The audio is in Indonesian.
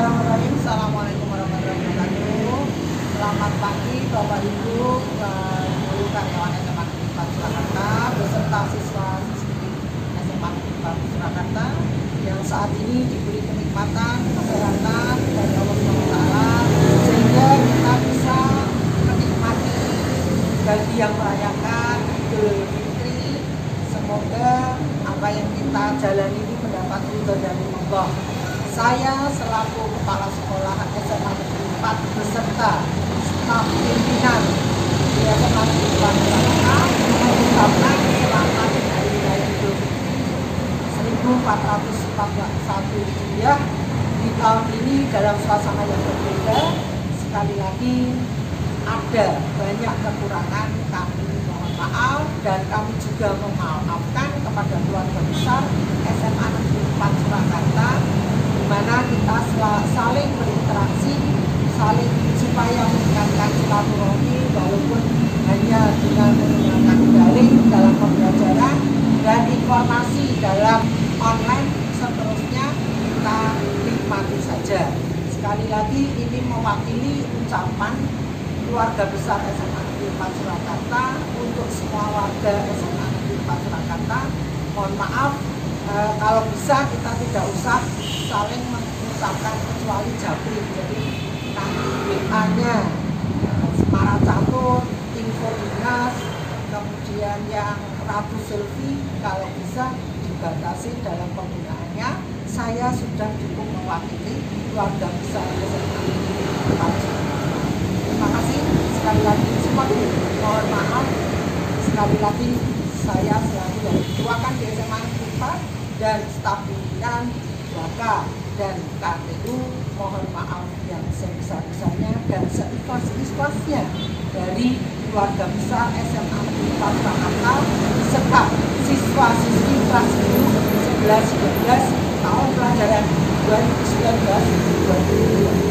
Bismillahirrahmanirrahim. Assalamualaikum warahmatullahi wabarakatuh. Selamat pagi Bapak Ibu, guru karyawan SMA Negeri 4 Surakarta beserta siswa siswi SMA Negeri 4 Surakarta yang saat ini diberi kenikmatan, kesehatan dari Allah SWT sehingga kita bisa menikmati bagi yang merayakan Idul Fitri. Semoga apa yang kita jalani ini mendapat ridho dari Allah. Saya selaku Kepala Sekolah SMA Negeri 4 beserta staf pimpinan di SMA Negeri 4 Jakarta mengucapkan selamat Hari Raya Idul Fitri 1441 Hijriah di tahun ini dalam suasana yang berbeda sekali lagi ada banyak kekurangan kami mohon maaf dan kami juga memaafkan kepada keluarga besar SMA Negeri 4 Surakarta saling berinteraksi saling supaya meningkatkan silaturahmi walaupun hanya dengan menggunakan daring dalam pembelajaran dan informasi dalam online seterusnya kita nikmati saja. Sekali lagi ini mewakili ucapan keluarga besar SMA Negeri 4 Surakarta. Untuk semua warga SMA Negeri 4 Surakarta mohon maaf e, kalau bisa kita tidak usah saling mengucapkan kecuali jabri. Jadi nanti WA-nya Semara Catur, info dinas kemudian yang Ratu Selfie kalau bisa dibatasi dalam penggunaannya. Saya sudah cukup mewakili keluarga besar SMA Negeri 4 Surakarta terima kasih sekali lagi. Semua mohon maaf sekali lagi saya selalu yang dituakan di SMA Negeri 4 dan staf pimpinan dan KPU mohon maaf yang sebesar-besarnya dan seikhlas-ikhlasnya dari keluarga besar SMA 4 Jakarta serta siswa-siswi kelas 10, 11, 12 tahun pelajaran 2019-2020